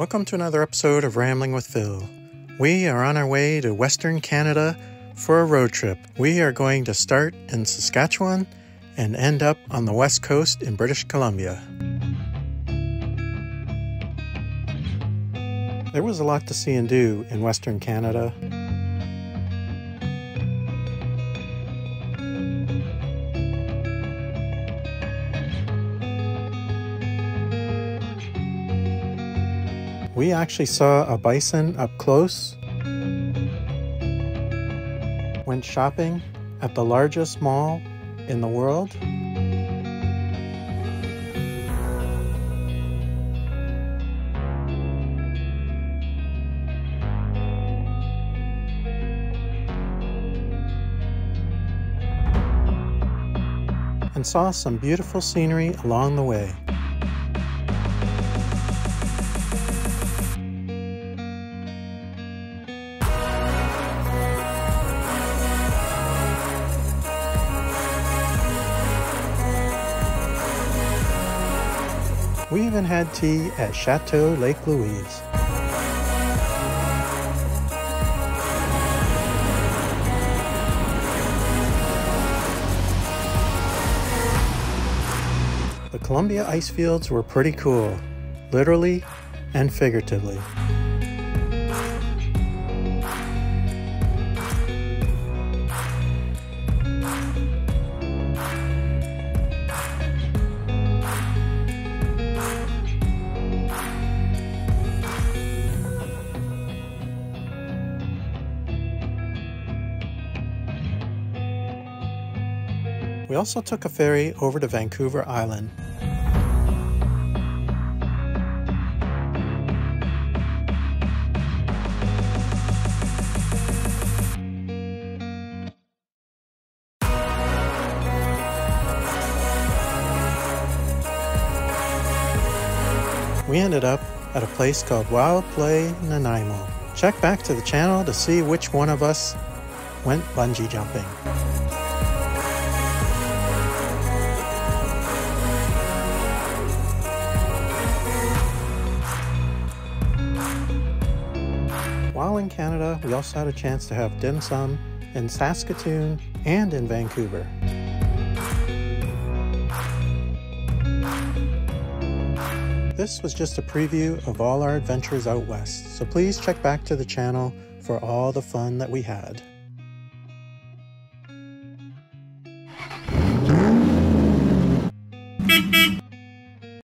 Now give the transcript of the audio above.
Welcome to another episode of Rambling with Phil. We are on our way to Western Canada for a road trip. We are going to start in Saskatchewan and end up on the west coast in British Columbia. There was a lot to see and do in Western Canada. We actually saw a bison up close. Went shopping at the largest mall in the world. And saw some beautiful scenery along the way. We even had tea at Chateau Lake Louise. The Columbia ice fields were pretty cool, literally and figuratively. We also took a ferry over to Vancouver Island. We ended up at a place called Wild Play Nanaimo. Check back to the channel to see which one of us went bungee jumping. While in Canada, we also had a chance to have dim sum in Saskatoon and in Vancouver. This was just a preview of all our adventures out west, so please check back to the channel for all the fun that we had.